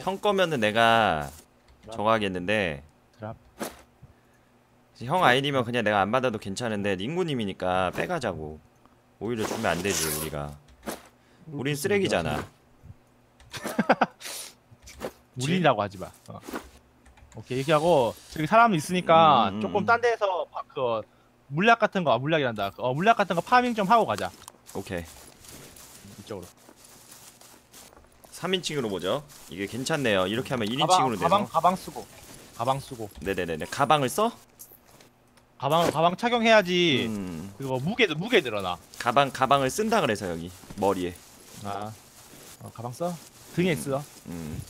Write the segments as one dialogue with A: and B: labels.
A: 형 거면은 내가 정하겠는데
B: 드랍.
A: 형 아이디면 그냥 내가 안 받아도 괜찮은데 닝구님이니까 빼가자고 오히려 주면 안 되지 우리가 우린 쓰레기잖아
B: 우린이라고 하지 마. 어. 오케이 이렇게 하고 저기 사람 있으니까
A: 음, 음,
B: 조금
A: 음.
B: 딴 데서 파- 그 물약 같은 거 아, 물약이란다. 어 물약 같은 거 파밍 좀 하고 가자.
A: 오케이
B: 이쪽으로.
A: 3인칭으로 보죠. 이게 괜찮네요. 이렇게 하면 1인칭으로
B: 가방
A: 돼서
B: 가방 가방 쓰고. 가방 쓰고.
A: 네네네네. 가방을 써?
B: 가방 가방 착용해야지.
A: 음,
B: 그거 무게 무게 늘어나.
A: 가방 가방을 쓴다 그래서 여기 머리에.
B: 아. 어, 가방 써? 등에 있어.
A: 음.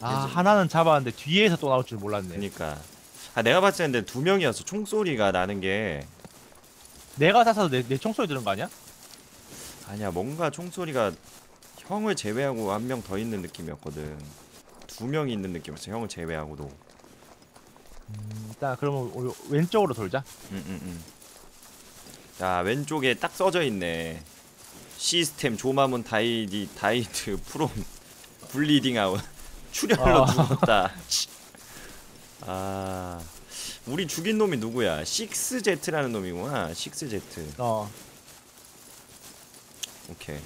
B: 아
A: 이제-
B: 하나는 잡았는데 뒤에서 또 나올 줄 몰랐네.
A: 그니까. 아 내가 봤을 때두 명이어서 총소리가 나는 게
B: 내가 사서 내, 내 총소리 들은 거 아니야?
A: 아니야 뭔가 총소리가 형을 제외하고 한 명 더 있는 느낌이었거든. 두 명이 있는 느낌이었어 형을 제외하고도.
B: 음, 일단 그러면 우리 왼쪽으로 돌자.
A: 응응응 자 왼쪽에 딱 써져 있네. 시스템 조마문 died died from bleeding out. 출혈로
B: 아.
A: 죽었다. 아 우리 죽인 놈이 누구야? 식스제트라는 놈이구나. 식스제트.
B: 어.
A: 오케이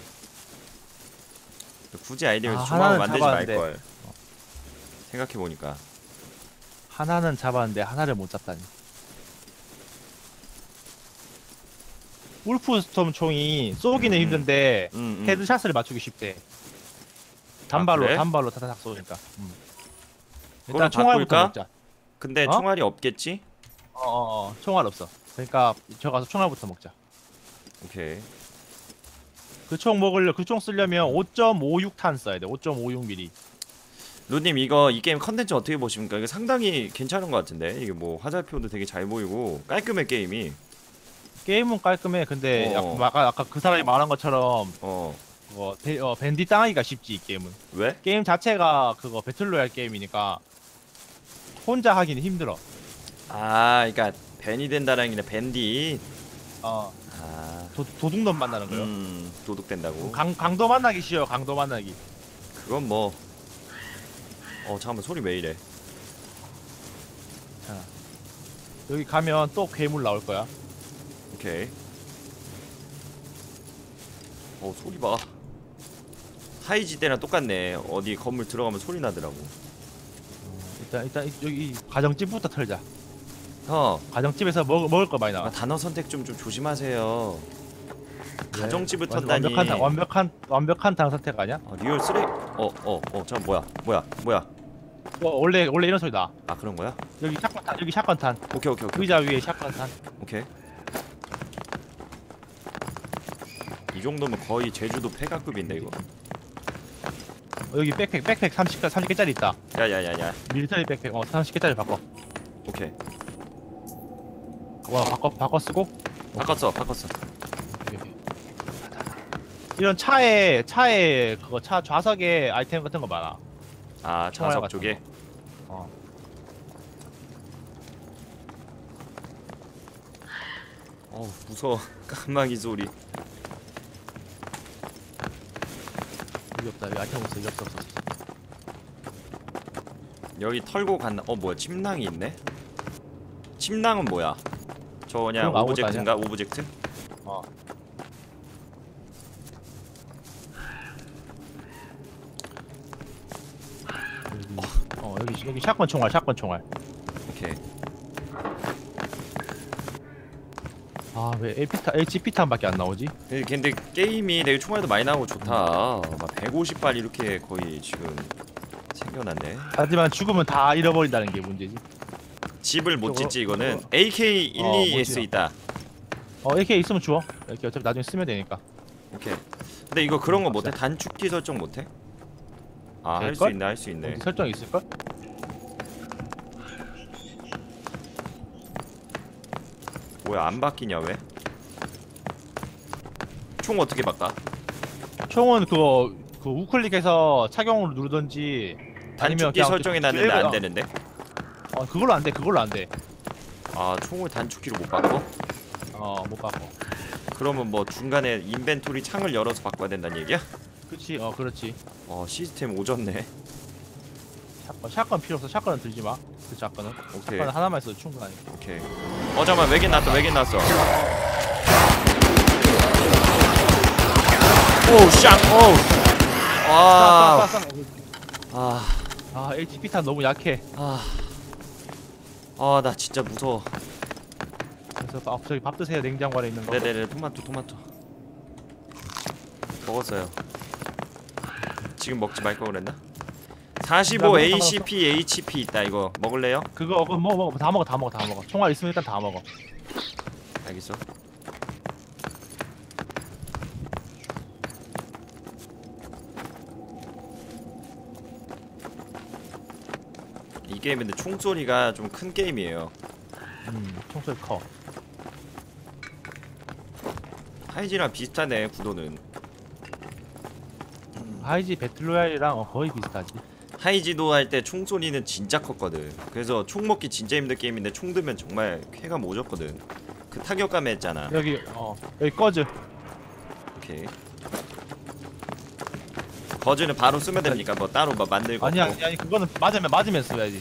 A: 굳이 아이디어
B: 아, 하나는
A: 만들지
B: 잡았는데.
A: 말걸 생각해보니까
B: 하나는 잡았는데 하나를 못 잡다니. 울프스톰 총이 쏘기는
A: 음.
B: 힘든데
A: 음, 음.
B: 헤드샷을 맞추기 쉽대. 단발로
A: 그래?
B: 단발로 타닥 쏘니까. 음. 일단 총알부터? 먹자.
A: 근데
B: 어?
A: 총알이 없겠지?
B: 어어 어, 총알 없어. 그러니까 저 가서 총알부터 먹자.
A: 오케이
B: 그 총 먹으려 그 총 쓰려면 5.56탄 써야 돼. 5.56mm.
A: 루님 이거 이 게임 컨텐츠 어떻게 보십니까? 이거 상당히 괜찮은 것 같은데 이게 뭐 화살표도 되게 잘 보이고 깔끔해 게임이
B: 게임은 깔끔해. 근데
A: 어.
B: 약- 아까 아까 그 사람이 말한 것처럼
A: 어
B: 어, 대- 어, bandit 당하기가 쉽지 이 게임은.
A: 왜?
B: 게임 자체가 그거 battle royale 게임이니까 혼자 하기는 힘들어.
A: 아 그러니까 밴이 된다는 게 아니라 밴디
B: 어,
A: 아
B: 도, 도둑놈 만나는 거요.
A: 음, 도둑된다고
B: 강 강도 만나기 쉬워. 강도 만나기.
A: 그건 뭐 어 잠깐만 소리 왜 이래
B: 자, 여기 가면 또 괴물 나올 거야.
A: 오케이 어 소리 봐 하이지 때랑 똑같네 어디 건물 들어가면 소리 나더라고
B: 일단 일단 이- 여기 이 가정집부터 털자.
A: 형
B: 가정집에서 먹, 먹을 거 많이
A: 아,
B: 나와.
A: 단어 선택 좀 좀 조심하세요
B: 네.
A: 가정집을
B: 완-
A: 턴다니
B: 완벽한 당- 완벽한 완벽한 당 선택 아니야?
A: 아, real 쓰레 어어어 잠깐 뭐야 뭐야 뭐야
B: 어, 원래 원래 이런 소리 나.
A: 아 그런 거야?
B: 여기 shotgun 탄 여기 shotgun 탄.
A: 오케이 오케이 오케이
B: 의자 위에 shotgun 탄.
A: 오케이 이 정도면 거의 제주도 폐가급인데 이거
B: 어, 여기 백팩 백팩 30 30개짜리 있다.
A: 야야야야
B: 밀리터리 백팩 어 30개짜리 바꿔.
A: 오케이
B: 와 바꿔 바꿔 쓰고
A: 바꿨어 바꿨어.
B: 이런 차에 차에 그거 차 좌석에 아이템 같은 거 많아.
A: 아 좌석 쪽에
B: 거. 어.
A: 어 무서워 깜빡이 소리
B: 여기 없다. 여기 아이템 없어. 여기 없어 없어. 없어.
A: 여기 털고 갔나 어 뭐야 침낭이 있네 침낭은 뭐야 저 그냥
B: 그런 거 아무것도
A: object인가 object
B: 어. 여기, 어 여기 여기 shotgun 총알 shotgun 총알.
A: 오케이
B: 아 왜 AP탄 HP 탄밖에 안 나오지?
A: 근데, 근데 게임이 되게 총알도 많이 나오고 좋다 막 150발 이렇게 거의 지금 생겨났네
B: 하지만 죽으면 다 잃어버린다는 게 문제지.
A: 집을 못
B: 저거-
A: 짓지 이거는
B: 저거-
A: AK12S
B: 어.
A: 있다
B: 어 AK 있으면 주워. 이렇게 어차피 나중에 쓰면 되니까.
A: 오케이 근데 이거 그런 거 못해? 단축키 설정 못해? 아 할 수
B: 될걸?
A: 있네 할 수 있네
B: 어디 설정 있을걸?
A: 뭐야 안 바뀌냐 왜? 총 어떻게 바꿔?
B: 총은 그거 그 우클릭해서 착용으로 누르던지 아니면
A: 단축키
B: 그냥
A: 설정해
B: 그-
A: 놨는데 안
B: 어,
A: 되는데?
B: 어 그걸로 안 돼. 그걸로 안 돼.
A: 아 총을 단축키로 못 바꿔?
B: 어못 바꿔.
A: 그러면 뭐 중간에 인벤토리 창을 열어서 바꿔야 된다는 얘기야?
B: 그렇지. 어 그렇지.
A: 어 시스템 오졌네
B: 샷건 샷건 필요 없어. 샷건은 들지 마 그 샷건은.
A: 오케이.
B: 샷건 하나만 있어도 충분하니
A: 오케이. 어 잠깐만. 외긴 났어. 외긴 났어. 오우 쌍 오우. 아, 아,
B: 아 HP 탄 너무 약해.
A: 아, 아, 나 진짜 무서워.
B: 그래서 아, 저기 밥 드세요. 냉장고 안에 있는 거.
A: 네네네, 토마토, 토마토. 먹었어요. 지금 먹지 말 걸 그랬나?
B: 45나 먹었다,
A: ACP, HP 있다 이거 먹을래요?
B: 그거 그거 먹어 먹어 다 먹어 다 먹어 다 먹어 총알 있으면 일단 다 먹어
A: 알겠어. 이 게임 근데 총소리가 좀 큰 게임이에요.
B: 음 총소리 커
A: 하이지랑 비슷하네 구도는.
B: 하이지 배틀로얄이랑 어, 거의 비슷하지
A: 하이지도 할 때 총소리는 진짜 컸거든. 그래서 총 먹기 진짜 힘든 게임인데 총 들면 정말 쾌감 오졌거든. 그 타격감에 했잖아.
B: 여기 어 여기 거즈
A: 오케이. 거즈는 바로 쓰면 됩니까? 뭐 따로 뭐 만들고.
B: 아니? 아니 아니 그거는 맞으면 맞으면 써야지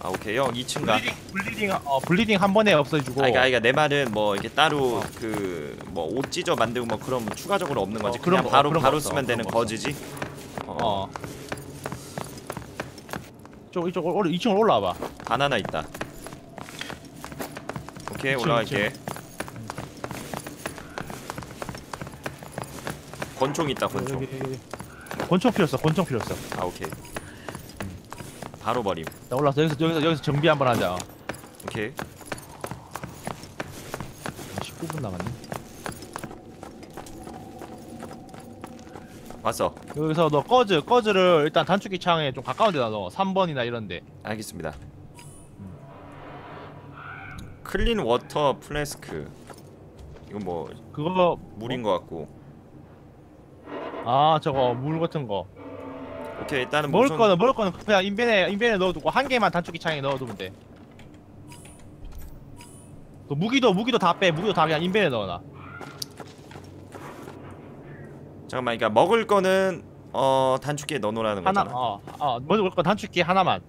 A: 아 오케이 형 2층 가.
B: bleeding bleeding 어 bleeding 한 번에 없애주고
A: 아 이가 이가 내 말은 뭐 이게 따로
B: 어.
A: 그 뭐 옷 찢어 만들고 뭐 그런 추가적으로 없는 거지.
B: 어,
A: 그냥
B: 거,
A: 바로
B: 그런 거
A: 바로 쓰면 되는
B: 거 없어.
A: 거즈지. 어.
B: 어. 쪽 이쪽 올 2층으로 올라와봐.
A: 바나나 있다. 오케이
B: 이층,
A: 올라갈게. 권총 있다 권총.
B: 여기, 여기. 권총 필요 없어. 권총 필요 없어.
A: 아 오케이. 바로 버림.
B: 나 올라서 여기서 여기서 여기서 정비 한번 하자.
A: 오케이.
B: 19분 남았네.
A: 왔어.
B: 여기서 너 꺼즈 꺼즈를 일단 단축키 창에 좀 가까운 데다 넣어. 3번이나 이런데.
A: 알겠습니다. clean water flask. 이건 뭐
B: 그거
A: 물인 것 같고.
B: 아 저거 물 같은 거.
A: 오케이 일단은
B: 먹을
A: 무슨
B: 거는 먹을 거는 그냥 인벤에 인벤에 넣어두고 한 개만 단축키 창에 넣어두면 돼. 그 무기도 무기도 다 빼. 무기도 다 그냥 인벤에 넣어놔.
A: 잠깐만 그러니까 먹을 거는 어 단축키에 넣어놓으라는
B: 하나
A: 거잖아.
B: 어 어 먹을 거 단축키 하나만.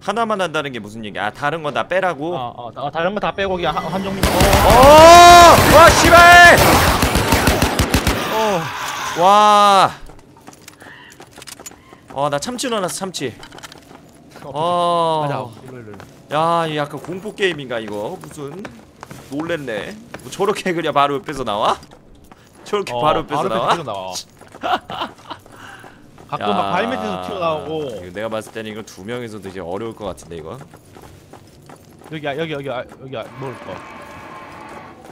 A: 하나만 한다는 게 무슨 얘기야? 아 다른 건다 빼라고?
B: 어, 어, 어, 다른 거 다 빼고 그냥 한, 한 종류.
A: 오! 와 씨발! 어. 와. 어, 나 참치 넣어놨어 참치. 어.
B: 맞아.
A: 야, 이 약간 공포 게임인가 이거? 무슨 놀랬네. 뭐 저렇게 그냥 바로 옆에서 나와? 저렇게
B: 어,
A: 바로 옆에서 나와?
B: 옆에서 나와. 가끔 막 발밑에서 튀어나오고
A: 이거 내가 봤을 때는 이거 두 명이서도 이제 어려울 것 같은데 이거.
B: 여기 여기 여기 아, 여기 아, 먹을 거.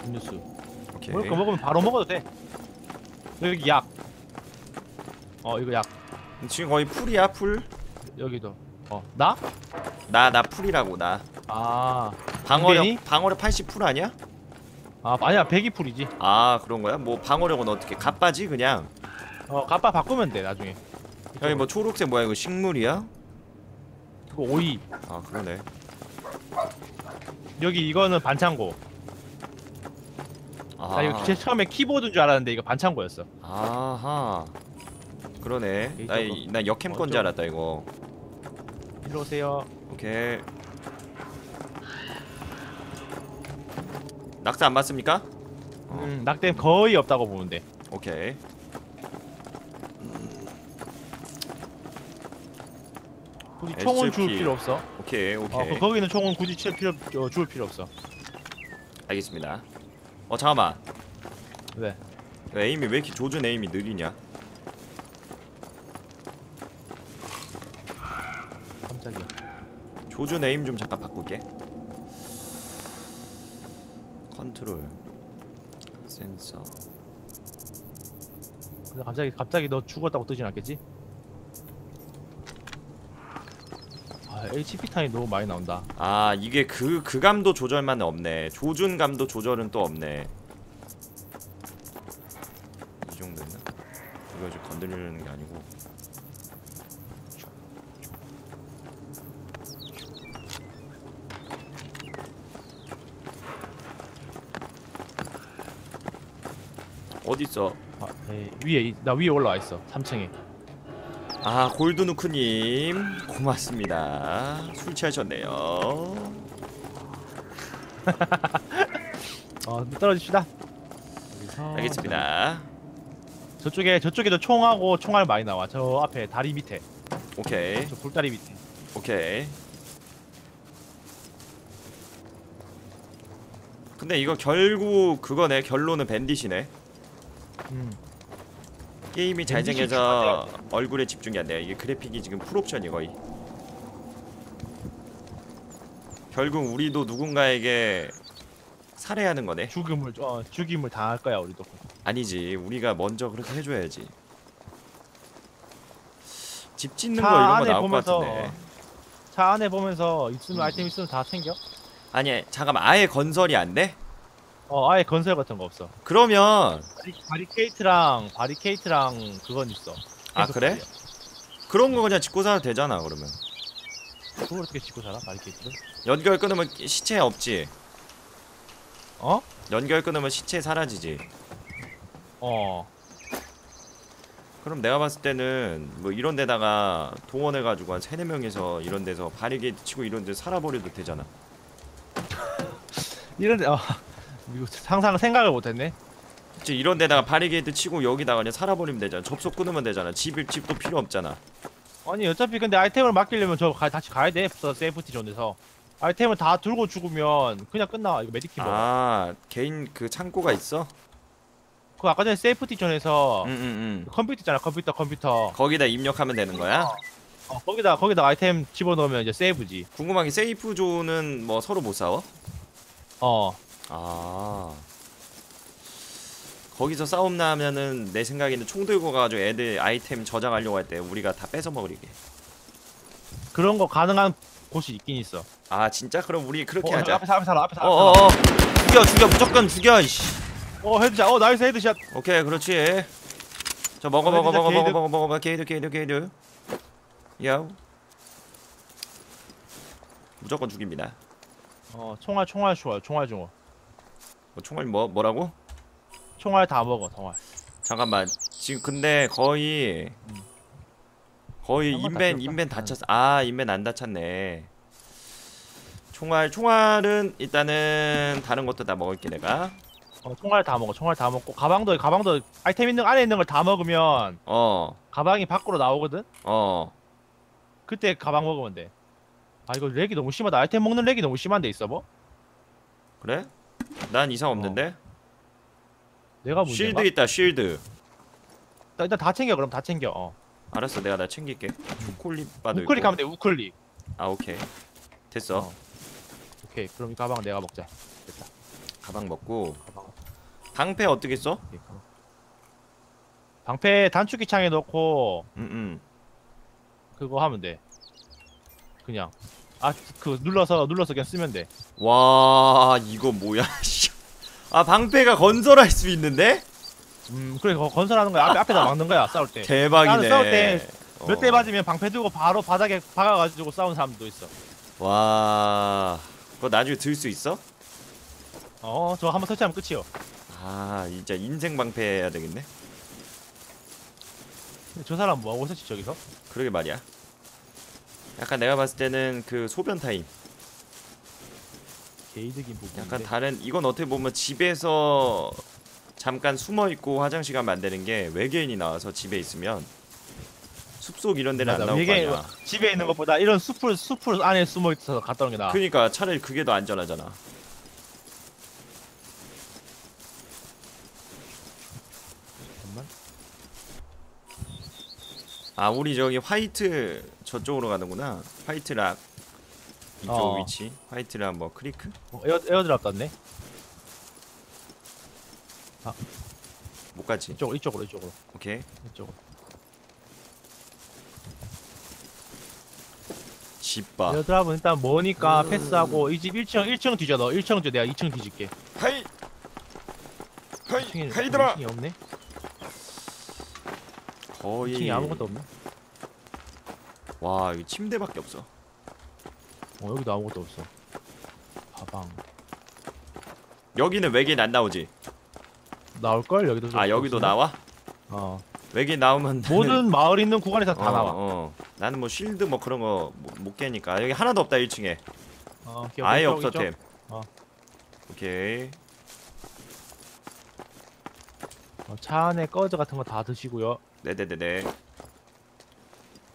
B: 음료수.
A: 오케이.
B: 먹을 거 먹으면 바로 먹어도 돼. 여기 약. 어 이거 약.
A: 지금 거의 full이야 full.
B: 여기도. 어 나?
A: 나 나 full이라고 나.
B: 아.
A: 방어력? 방어력 80 full 아니야?
B: 아 아니야 백이 full이지.
A: 아 그런 거야? 뭐 방어력은 어떻게? 갑바지 그냥.
B: 어 갑바 바꾸면 돼 나중에.
A: 여기 뭐 초록색 뭐야 이거 식물이야?
B: 그거 오이.
A: 아 그러네.
B: 여기 이거는 반창고.
A: 아,
B: 나 이거 제 처음에 키보드인 줄 알았는데 이거 반창고였어.
A: 아하. 그러네. 나, 이- 나 역캠
B: 어,
A: 건줄
B: 좀-
A: 알았다 이거.
B: 일로 오세요.
A: 오케이. 낙사 안 맞습니까? 어.
B: 음, 낙댐 거의 없다고 돼.
A: 오케이.
B: 굳이 총은 줄. 필요 없어.
A: 오케이
B: 어,
A: 오케이.
B: 그, 거기는 총은 굳이 칠 필요 어, 줄 필요 없어.
A: 알겠습니다. 어 잠깐만.
B: 왜?
A: 야, 에임이 왜 이렇게 조준 에임이 느리냐?
B: 깜짝이야.
A: 조준 에임 좀 잠깐 바꿀게. 컨트롤 센서
B: 근데 갑자기 갑자기 너 죽었다고 뜨진 않겠지? 아, HP 타임 너무 많이 나온다.
A: 아 이게 그 그 감도 조절만 없네 조준 감도 조절은 또 없네 이 정도였나? 이거 좀 건드리려는 게 아니고 어디 있어?
B: 아, 에이, 위에 이- 나 위에 올라와 있어. 3층에.
A: 아 골드누크님 고맙습니다 술 취하셨네요
B: 어 떨어집시다. 여기서
A: 알겠습니다
B: 저쪽에 저쪽에도 총하고 총알 많이 나와. 저 앞에 다리 밑에,
A: 오케이
B: 저 굴다리 밑에.
A: 오케이 근데 이거 결국 그거네 결론은 밴딧이네
B: 음.
A: 게임이 잘 생겨서 얼굴에 집중이 안 돼요 이게 그래픽이 지금 풀옵션이 거의 결국 우리도 누군가에게 살해하는 거네
B: 죽음을 어 죽임을 당할 거야 우리도.
A: 아니지 우리가 먼저 그렇게 해줘야지 집 짓는 차거 이런 거 나올 것
B: 보면서
A: 같은데
B: 차 안에 보면서 있으면 아이템 있으면 다 챙겨.
A: 아니 잠깐만 아예 건설이 안 돼?
B: 어 아예 건설 같은 거 없어.
A: 그러면
B: 바리, 바리 케이트랑 바리케이트랑 그건 있어.
A: 아, 그래? 그런 거 그냥 짓고 살아도 되잖아 그러면
B: 그걸 어떻게 짓고 살아 바리케이트를?
A: 연결 끊으면 시체 없지
B: 어?
A: 연결 끊으면 시체 사라지지
B: 어.
A: 그럼 내가 봤을 때는 뭐 이런 데다가 동원해가지고 한 세네 명이서 이런 데서 바리게이트 치고 이런 데 살아버려도 되잖아
B: 이런 데 어 이거 상상 생각을 못했네.
A: 그치 이런 데다가 바리게이트 치고 여기다가 그냥 살아버리면 되잖아 접속 끊으면 되잖아 집, 집도 필요 없잖아
B: 아니 어차피 근데 아이템을 맡기려면 저 가, 다시 가야 돼. 서 safety zone에서 아이템을 다 들고 죽으면 그냥 끝나. 이거 medikit.
A: 아 개인 그 창고가 있어?
B: 그 아까 전에 safety zone에서
A: 응응응
B: 컴퓨터 있잖아. 컴퓨터 컴퓨터.
A: 거기다 입력하면 되는 거야?
B: 어, 거기다 거기다 아이템 집어넣으면 이제 save지.
A: 궁금한 게 safe zone은 뭐 서로 못 싸워?
B: 어.
A: 아 거기서 싸움 나면은 내 생각에는 총 들고 가가지고 애들 아이템 저장하려고 할 때 우리가 다 뺏어 먹으리게
B: 그런 거 가능한 곳이 있긴 있어.
A: 아 진짜? 그럼 우리 그렇게
B: 어,
A: 하자
B: 앞에 사 앞에 살아 앞에 살아.
A: 어어어 죽여 죽여 무조건 죽여 이씨
B: 어 헤드샷. 어 나이스 헤드샷.
A: 오케이 그렇지 저 먹어
B: 어,
A: 먹어 먹어 먹어
B: 게이드.
A: 먹어 먹어 먹어 게이드 게이드 게이드 야우 무조건 죽입니다
B: 어 총알 총알 좋아요. 총알 중어.
A: 뭐 총알 뭐 뭐라고?
B: 총알 다 먹어 총알.
A: 잠깐만 지금 근데 거의
B: 음.
A: 거의 인벤
B: 다
A: 인벤. 다쳤어 아 인벤 안 다쳤네 총알 총알은 일단은 다른 것도 다 먹을게 내가
B: 어 총알 다 먹어. 총알 다 먹고 가방도 가방도 아이템 있는 안에 있는 걸 다 먹으면
A: 어
B: 가방이 밖으로 나오거든.
A: 어.
B: 그때 가방 먹으면 돼. 아 이거 렉이 너무 심하다. 아이템 먹는 렉이 너무 심한데 있어 뭐?
A: 그래? 난 이상 없는데
B: 내가 문제인가?
A: 쉴드 있다 쉴드
B: 나 일단 다 챙겨 그럼 다 챙겨. 어.
A: 알았어 내가 다 챙길게 초콜릿 바도
B: 우클릭
A: 있고
B: 하면 돼. 우클릭.
A: 아 오케이 됐어
B: 어. 오케이. 그럼 이 가방 내가 먹자. 됐다.
A: 가방 먹고
B: 가방.
A: 방패 어떻게 써?
B: 오케이, 가방. 방패 단축키 창에 넣고
A: 응응
B: 그거 하면 돼. 그냥 아그 눌러서 눌러서 그냥 쓰면 돼.
A: 와 이거 뭐야 씨. 아 방패가 건설할 수 있는데?
B: 음 그래 건설하는 거야. 앞에 앞에다 막는 거야. 싸울 때.
A: 대박이네
B: 싸울 때 몇대
A: 어.
B: 맞으면 방패 들고 바로 바닥에 박아가지고 싸우는 사람도 있어.
A: 와 그거 나중에 들 수 있어?
B: 어 저거 한번 설치하면 끝이요.
A: 아 진짜 인생 방패 해야 되겠네
B: 저 사람 뭐하고 있었지 저기서?
A: 그러게 말이야 약간 내가 봤을 때는 그 소변 타임
B: 개이득인 부분.
A: 약간 다른 이건 어떻게 보면 집에서 잠깐 숨어 있고 화장실 가면 안 되는 게 외계인이 나와서 집에 있으면 숲속 이런 데는 안 나올 거 아니야.
B: 집에 있는 것보다 이런 숲을 숲을 안에 숨어 있어서 갔다 오는 게 나아.
A: 그러니까 차라리 그게 더 안전하잖아.
B: 잠깐만.
A: 아 우리 저기 화이트 저쪽으로 가는구나. 화이트 락 이쪽
B: 어.
A: 위치. 화이트 락 뭐 크리크?
B: 어, air airdrop 떴네.
A: 못 가지.
B: 이쪽 이쪽으로 이쪽으로
A: 오케이.
B: 이쪽으로.
A: 집바.
B: airdrop은 일단 머니까 패스하고 이 집 1층 1층 뒤져 너 1층 뒤 내가 2층 뒤질게.
A: 하이. 하이.
B: 2층에
A: 하이드라.
B: 2층이 없네.
A: 거의
B: 2층이 아무것도 없네.
A: 와, 여기 침대밖에 없어.
B: 어 여기도 아무것도 없어. 가방
A: 여기는 외계인 안 나오지?
B: 나올 걸 여기도. 좀
A: 아, 여기도
B: 없으면?
A: 나와?
B: 어.
A: 외계인 나오면 나는-
B: 모든 마을 있는 구간에서 다
A: 어,
B: 나와.
A: 어. 나는 뭐 쉴드 뭐 그런 거 못 깨니까 여기 하나도 없다 1층에.
B: 어,
A: 아예 없어. 템.
B: 어.
A: 오케이.
B: 어, 차 안에 꺼즈 같은 거 다 드시고요.
A: 네네네네.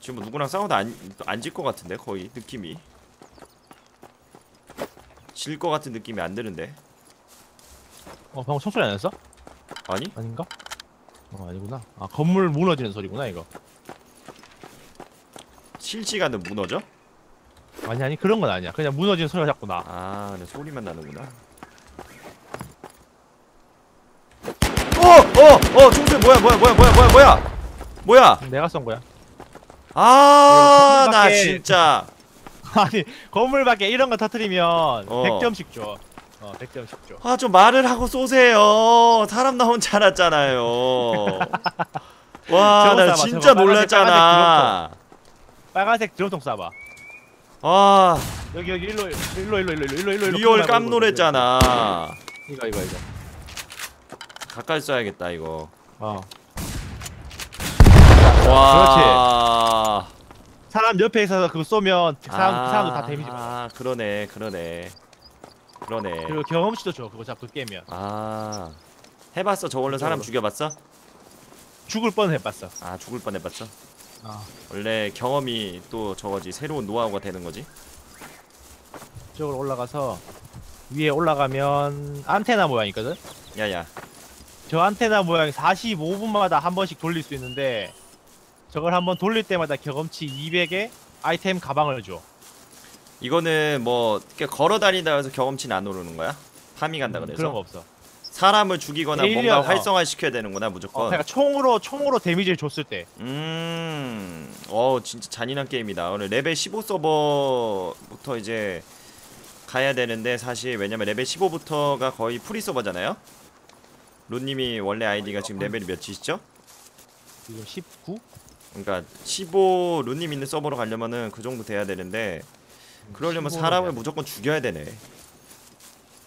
A: 지금 뭐 누구랑 싸워도 안안질 것 같은데 거의 느낌이. 질 것 같은 느낌이 안 드는데.
B: 어, 방금 총소리 안 했어?
A: 아니?
B: 아닌가? 어, 아니구나. 아, 건물 무너지는 소리구나, 이거.
A: 실시간은 무너져?
B: 아니, 아니, 그런 건 아니야. 그냥 무너지는 소리가 자꾸 나.
A: 아, 네, 소리만 나는구나. 어, 어, 어, 총소리 뭐야, 뭐야, 뭐야, 뭐야, 뭐야, 뭐야, 뭐야?
B: 내가 쏜 거야.
A: 아, 나 진짜.
B: 아니, 건물 밖에 이런 거 터트리면
A: 어.
B: 100점씩 줘. 어, 100점씩 줘.
A: 아, 좀 말을 하고 쏘세요. 사람 나 혼자 알았잖아요. 와, 나 진짜
B: 저거 빨간색,
A: 놀랐잖아.
B: 빨간색 드럼통 쏴봐.
A: 아,
B: 여기, 여기, 일로, 일로, 일로, 일로, 일로, 일로, 일로.
A: real
B: 일로, 일로,
A: 깜놀했잖아.
B: 이거, 이거, 이거.
A: 가까이 쏴야겠다, 이거.
B: 어.
A: 와.
B: 사람 옆에 있어서 그거 쏘면 그 사람, 그 사람도 다
A: 아,
B: 데미지 받아.
A: 아, 그러네, 그러네. 그러네.
B: 그리고 경험치도 줘. 그거 자꾸 깨면.
A: 아 해봤어 저걸로 사람
B: 이쪽으로.
A: 죽여봤어?
B: 죽을 뻔 해봤어.
A: 아 죽을 뻔 해봤어?
B: 아.
A: 원래 경험이 또 저거지 새로운 노하우가 되는 거지?
B: 이쪽으로 올라가서 위에 올라가면 안테나 모양이거든?
A: 야야
B: 저 안테나 모양이 45분마다 한 번씩 돌릴 수 있는데 저걸 한번 돌릴 때마다 경험치 200에 아이템 가방을 줘.
A: 이거는 뭐 이렇게 걸어 다니다 해서 경험치는 안 오르는 거야? farming한다 그래서?
B: 음, 그런 거 없어.
A: 사람을 죽이거나
B: alien,
A: 뭔가
B: 어.
A: 활성화 시켜야 되는구나
B: 어,
A: 무조건
B: 그러니까 총으로 총으로 damage를 줬을 때
A: 음, 어 진짜 잔인한 게임이다. 오늘 레벨 15 서버부터 이제 가야 되는데 사실 왜냐면 레벨 15부터가 거의 free 서버잖아요. 론님이 원래 아이디가 지금 레벨이 몇이시죠?
B: 지금 19?
A: 그러니까 15 론님 있는 서버로 가려면은 그 정도 돼야 되는데 그러려면
B: 15로
A: 사람을 무조건 죽여야 되네.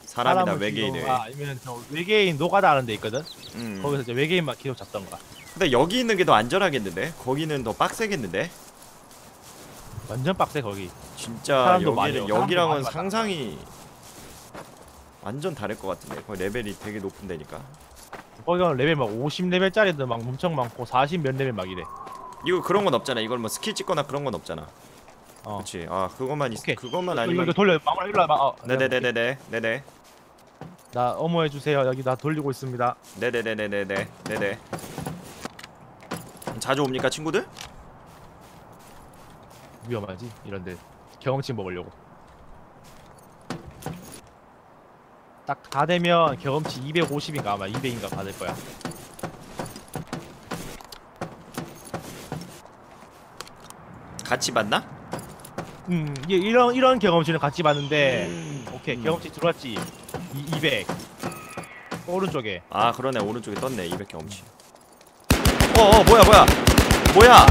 A: 사람이나
B: 사람을
A: 외계인을.
B: 죽이거나 아니면 저 외계인 노가다 하는 데 있거든?
A: 음.
B: 거기서 이제 외계인만 계속 잡던가.
A: 근데 여기 있는 게 더 안전하겠는데? 거기는 더 빡세겠는데?
B: 완전 빡세 거기.
A: 진짜
B: 사람도 많이
A: 여기는
B: 와요.
A: 여기랑은
B: 사람도 많이
A: 상상이 완전 다를 것 같은데 거의 레벨이 되게 높은 데니까
B: 거기가 레벨 막 50레벨짜리도 막 엄청 많고 40 몇 레벨 막 이래.
A: 이거 그런 건 없잖아 이걸 뭐 스킬 찍거나 그런 건 없잖아
B: 어.
A: 그렇지 아 그것만 있
B: 오케이.
A: 그것만 아니면
B: 이거 돌려. 마무리 일로 와봐. 어,
A: 네네네네네 네네
B: 나 어머 해 주세요. 여기 나 돌리고 있습니다.
A: 네네네네네네 네네 자주 옵니까 친구들?
B: 위험하지 이런데 경험치 먹으려고. 딱 다 되면 경험치 250인가 아마 200인가 받을 거야.
A: 같이 만나?
B: 음, 이게 이런 이런 경험치는 같이 받는데
A: 음.
B: 오케이
A: 음.
B: 경험치 들어왔지. 이, 200. 오른쪽에.
A: 아 그러네 오른쪽에 떴네 200 경험치 어어 뭐야 뭐야 뭐야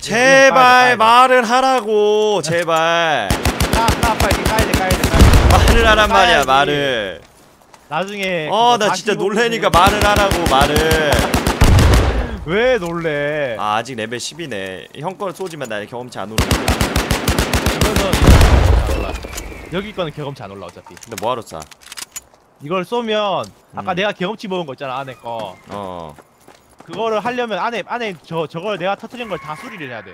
A: 제발 말을 하라고 제발
B: 나, 나 빨리 까야 돼, 까야 돼, 까야 돼.
A: 말을 하란 말이야. 말을
B: 나중에.
A: 어
B: 그거
A: 나 진짜
B: 45
A: 놀래니까 말을 하라고 말을
B: 왜 놀래?
A: 아 아직 레벨 10이네 형걸 쏘지만 나 경험치 안 거야
B: 이거는 올라. 여기 거는 경험치 안 올라 어차피.
A: 근데 뭐하러 쏴?
B: 이걸 쏘면 아까
A: 음.
B: 내가 경험치 먹은 거 있잖아 안에 거.
A: 어
B: 그거를 하려면 안에 안에 저 저걸 내가 터트린 걸 다 수리를 해야 돼.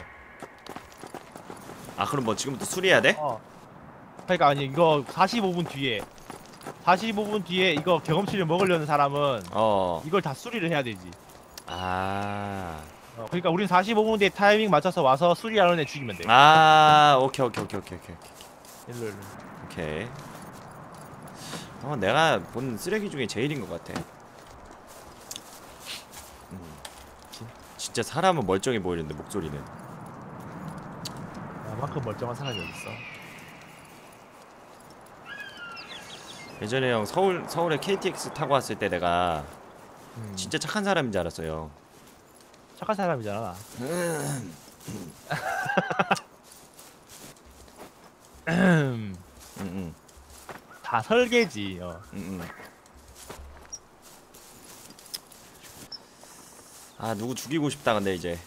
A: 아 그럼 뭐 지금부터 수리해야 돼?
B: 어. 그러니까 아니 이거 45분 뒤에 45분 뒤에 이거 경험치를 먹으려는 사람은
A: 어.
B: 이걸 다 수리를 해야 되지.
A: 아.
B: 어, 그러니까 우린 45분 뒤에 타이밍 맞춰서 와서 수리하는 애 죽이면 돼.
A: 아, 오케이, 오케이, 오케이, 오케이, 오케이.
B: 일로 일로.
A: 오케이. 어, 내가 본 쓰레기 중에 제일인 것 같아. 음. 진- 진짜 사람은 멀쩡해 보이는데 목소리는.
B: 나만큼 멀쩡한 사람이 어딨어?
A: 예전에 형 서울 서울에 KTX 타고 왔을 때 내가
B: 음,
A: 진짜 착한 사람인 줄 알았어요.
B: 착한 사람이잖아. 나.
A: 응, 응,
B: 다 설계지. 어.
A: 응, 응. 아 누구 죽이고 싶다 근데 이제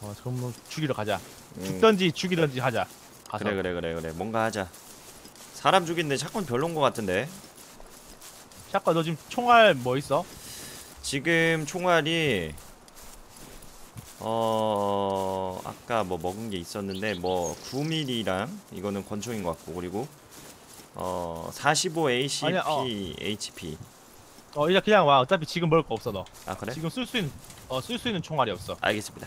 B: 어 그럼 죽이러 가자.
A: 음,
B: 죽던지 죽이던지 하자. 가서.
A: 그래 그래 그래 그래 뭔가 하자 사람 죽이는데 샷건 별론 거 같은데
B: 샷건 너 지금 총알 뭐 있어?
A: 지금 총알이 어 아까 뭐 먹은 게 있었는데 뭐 9mm랑 이거는 권총인 것 같고 그리고 어 45 ACP
B: 아니야, 어.
A: HP
B: 어 이제 그냥 와. 어차피 지금 먹을 거 없어 너.
A: 아 그래
B: 지금 쓸 수 있는 어 쓸 수 있는 총알이 없어.
A: 알겠습니다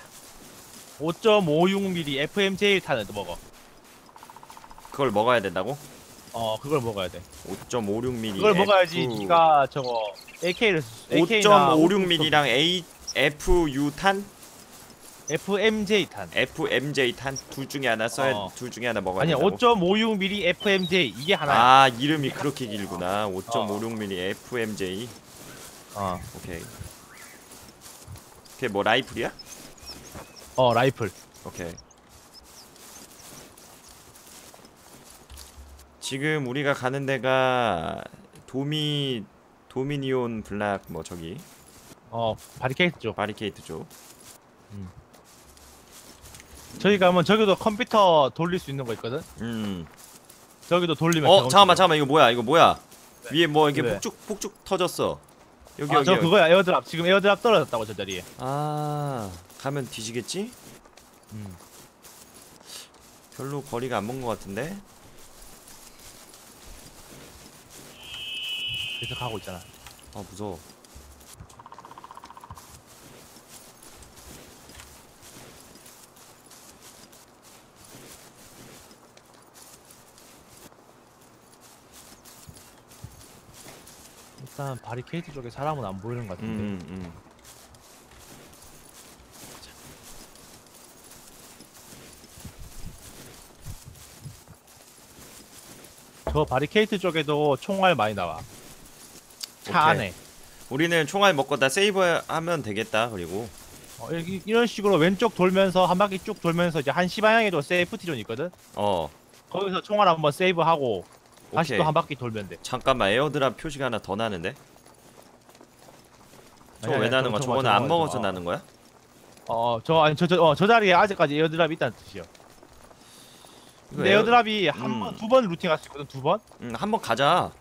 B: 5.56mm FMJ 탄을 먹어.
A: 그걸 먹어야 된다고
B: 어 그걸 먹어야 돼.
A: 5.56mm
B: 그걸 먹어야지
A: F...
B: 네가 저거 AK를
A: 5.56mm랑 A FU 탄
B: FMJ 탄.
A: FMJ 탄둘 중에 하나 써야
B: 어.
A: 둘 중에 하나 먹어야
B: 아니야
A: 된다고
B: 5.56mm FMJ 이게 하나야.
A: 아 이름이 그렇게 길구나 5.56mm FMJ
B: 어.
A: 오케이 그게 뭐 라이플이야?
B: 어 라이플.
A: 오케이 지금 우리가 가는 데가 도미 도미니온 블락 뭐 저기
B: 어 바리케이트 쪽.
A: 바리케이트 쪽
B: 저기 가면 저기도 컴퓨터 돌릴 수 있는 거 있거든.
A: 음.
B: 저기도 돌리면.
A: 어 잠깐만
B: 돼.
A: 잠깐만 이거 뭐야 이거 뭐야 위에 뭐 이렇게
B: 그래.
A: 폭죽 폭죽 터졌어 여기
B: 아,
A: 여기
B: 저
A: 여기.
B: 그거야 airdrop. 지금 airdrop 떨어졌다고 저 자리에.
A: 아 가면 뒤지겠지?
B: 음.
A: 별로 거리가 안 먼 것 같은데
B: 계속 가고 있잖아.
A: 아 무서워
B: 일단 바리케이트 쪽에 사람은 안 보이는 것 같은데.
A: 음, 음.
B: 저 바리케이트 쪽에도 총알 많이 나와. 차
A: 오케이.
B: 안에.
A: 우리는 총알 먹고 다 save하면 되겠다 그리고
B: 어, 이- 이런 식으로 왼쪽 돌면서 한 바퀴 쭉 돌면서 이제 한시 방향에도 safety zone 있거든.
A: 어
B: 거기서 총알 한번 save하고 다시
A: 오케이
B: 또 한 바퀴 돌면 돼.
A: 잠깐만 airdrop 표시가 하나 더 나는데 저거
B: 아니,
A: 왜
B: 아니,
A: 나는 거야?
B: 저거
A: 저거는
B: 저거
A: 안 먹어서
B: 저거.
A: 나는 거야?
B: 어, 저 아니 저저 어, 저 자리에 아직까지 airdrop이 있다는 뜻이요.
A: 이거
B: 근데 air- airdrop이 한
A: 음.
B: 번, 두 번 looting 할 수 있거든, 두 번?
A: 음, 한번 가자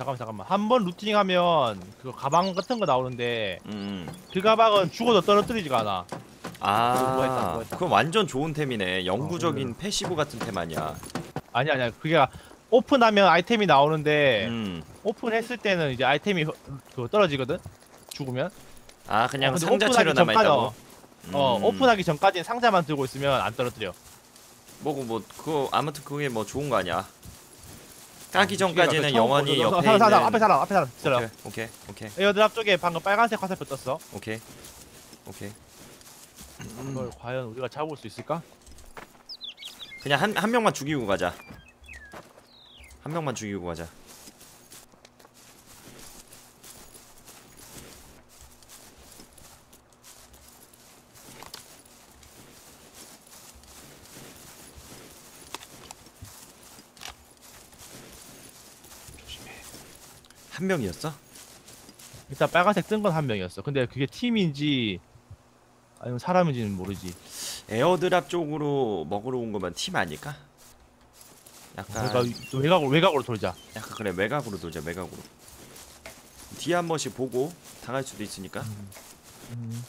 B: 잠깐만, 잠깐만. 한 번 looting하면 그 가방 같은 거 나오는데
A: 음, 음.
B: 그 가방은 죽어도 떨어뜨리지가 않아. 그거 뭐 했다,
A: 아
B: 그거 했다.
A: 그건 완전 좋은 템이네 영구적인
B: 어,
A: passive 같은 템 아니야
B: 아니 아니야. 그게 오픈하면 아이템이 나오는데
A: 음.
B: 오픈했을 때는 이제 아이템이 허- 그 떨어지거든. 죽으면.
A: 아 그냥
B: 어, 근데
A: 상자채로
B: 오픈하기 전까지-
A: 남아 있다고?
B: 어, 어,
A: 음.
B: 오픈하기 전까지는 상자만 들고 있으면 안 떨어뜨려.
A: 뭐고 뭐 그거 아무튼 그게 뭐 좋은 거 아니야 까기
B: 그
A: 전까지는
B: 처음
A: 영원히. 옆에
B: 사람, 사람,
A: 있는
B: 앞에 사람, 앞에 사람. 기다려.
A: 오케이 오케이 오케이
B: 에어드랍 쪽에 방금 빨간색 화살표 떴어.
A: 오케이 오케이
B: 그걸 과연 우리가 잡을 수 있을까?
A: 그냥 한, 한 명만 죽이고 가자 한 명만 죽이고 가자 한 명이었어?
B: 일단 빨간색 뜬 건 한 명이었어. 근데 그게 팀인지 아니면 사람인지는 모르지.
A: 에어드랍 쪽으로 먹으러 온 거면 팀 아닐까? 약간
B: 그러니까 또 외곽으로 외곽으로 돌자.
A: 약간 그래 외곽으로 돌자 외곽으로 뒤에 한 번씩 보고 당할 수도 있으니까
B: 음.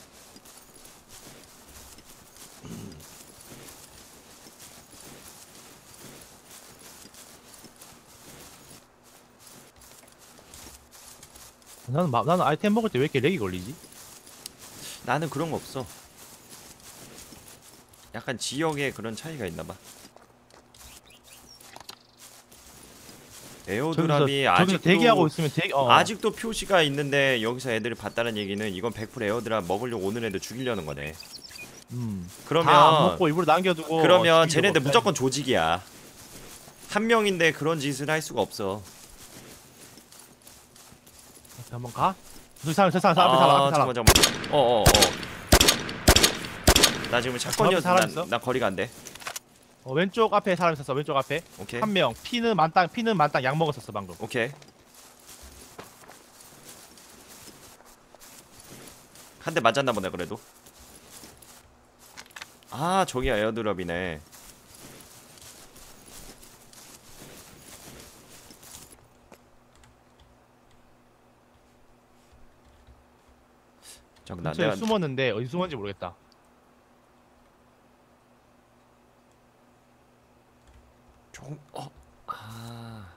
B: 나는 마, 나는 아이템 먹을 때 왜 이렇게 lag이 걸리지?
A: 나는 그런 거 없어 약간 지역에 그런 차이가 있나봐 airdrop이 아직도
B: 대기하고 있으면 대기 어.
A: 아직도 표시가 있는데 여기서 애들이 봤다는 얘기는 이건 100% airdrop 먹으려고 오는 애들 죽이려는 거네
B: 음.
A: 그러면
B: 먹고 일부러 남겨두고
A: 그러면 쟤네들. 무조건 조직이야 한 명인데 그런 짓을 할 수가 없어
B: 한번 가? 저 사람 저 사람 저 앞에 사람 사람.
A: 잠깐만 잠깐만. 어어어. 나 지금 샷건이어서
B: 사람
A: 난,
B: 있어?
A: 나 거리가 안 돼.
B: 어, 왼쪽 앞에 사람 있었어 왼쪽 앞에.
A: 오케이.
B: 한 명 피는 만땅 피는 만땅 약 먹었었어 방금.
A: 오케이. 한 대 맞았나 보네 그래도. 아 저기야 에어드랍이네 나
B: 근처에
A: 내가
B: 숨었는데 어디 숨었는지 모르겠다.
A: 조금 어. 아.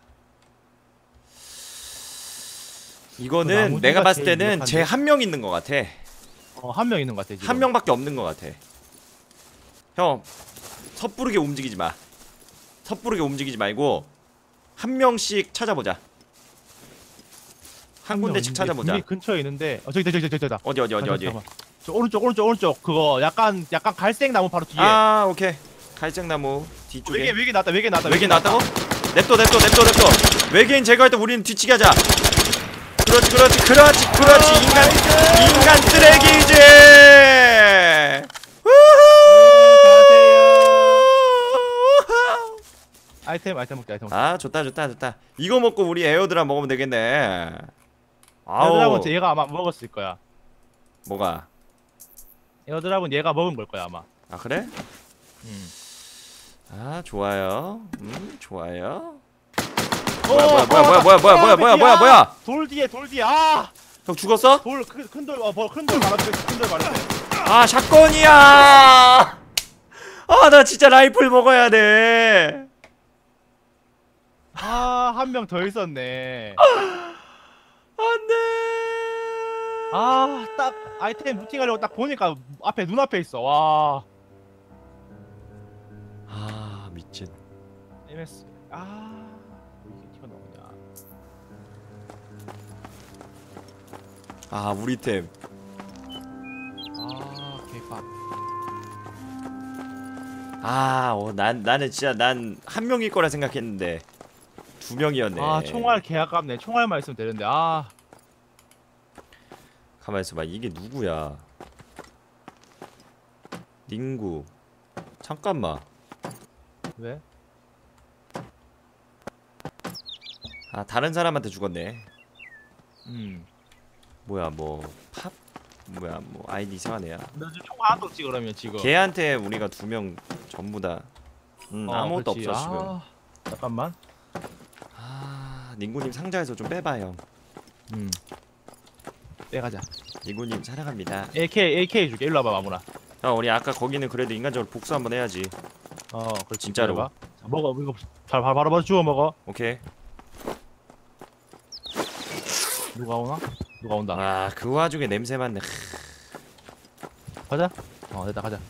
A: 이거는
B: 나머지가
A: 내가 봤을
B: 제일
A: 때는
B: 유력한데?
A: 제한명 있는 것 같아.
B: 어, 한 명 있는 것 같아 지금.
A: 한 명밖에 없는 것 같아. 형, 섣부르게 움직이지 마. 섣부르게 움직이지 말고 한 명씩 찾아보자. 한 군데씩 찾아보자.
B: 분명히 근처에 있는데 어 저기 저기 저기 저기 저기
A: 어디 어디 어디 어디.
B: 저 오른쪽 오른쪽 오른쪽 그거 약간 약간 갈색 나무 바로 뒤에.
A: 아 오케이. 갈색 나무
B: 외계
A: 뒤쪽에.
B: 외계 나왔다 외계 나왔다.
A: 외계인 나왔다고? 냅둬 냅둬 냅둬 냅둬. 외계인 제거할 때 우리는 뒤치기 하자. 그렇지 그렇지 그렇지 그렇지 인간 인간 쓰레기지. 우후!
B: 아이템 아이템 먹자 아이템.
A: 아 좋다 좋다 좋다 이거 먹고 우리 airdrop 먹으면 되겠네
B: airdrop은 얘가 아마 먹었을 거야.
A: 뭐가
B: airdrop은 얘가 먹은 걸 거야 아마.
A: 아 그래?
B: 음.
A: 아 좋아요 음 좋아요
B: 어,
A: 뭐야 뭐야 뭐야 뭐야 뭐야 뭐야 뭐야 뭐야 뭐야
B: 돌 뒤에 돌 뒤에 아돌
A: 형 죽었어?
B: 큰돌어큰돌 말았어 큰돌 말았어.
A: 아 shotgun이야 아 나 진짜 라이플 먹어야 돼
B: 아한 명 더 있었네.
A: 안돼
B: 아 딱 아이템 루팅하려고 딱 보니까 앞에 눈앞에 있어. 와.
A: 아 미친
B: MS. 아. 왜 이게 튀어나오냐.
A: 아 우리 템
B: 아 개빡.
A: 아, 어, 난 나는 진짜 난 한 명일 거라 생각했는데 두 명이었네.
B: 아 총알 개 아깝네. 총알만 있으면 되는데 아.
A: 가만 있어봐. 이게 누구야? 닝구. 잠깐만.
B: 왜?
A: 아 다른 사람한테 죽었네.
B: 음.
A: 뭐야 뭐 팝? 뭐야 뭐 아이디 이상한 애야.
B: 너 지금 총 하나도 없지 그러면 지금.
A: 걔한테 우리가 두 명 전부 다. 음,
B: 어,
A: 아무것도. 없어 지금.
B: 아, 잠깐만.
A: 아 닝구님 상자에서 좀 빼봐 형.
B: 음. 빼가자.
A: 닝구님 사랑합니다.
B: AK AK 줄게. 일로 와봐 마무나.
A: 형 우리 아까 거기는 그래도 인간적으로 복수 한번 해야지.
B: 어, 그렇지.
A: 진짜로.
B: 자, 먹어. 이거 잘 바로 바로 바로 주워 먹어.
A: 오케이.
B: 누가 오나? 누가 온다.
A: 아그 와중에 냄새 맡네.
B: 가자. 어, 됐다 가자.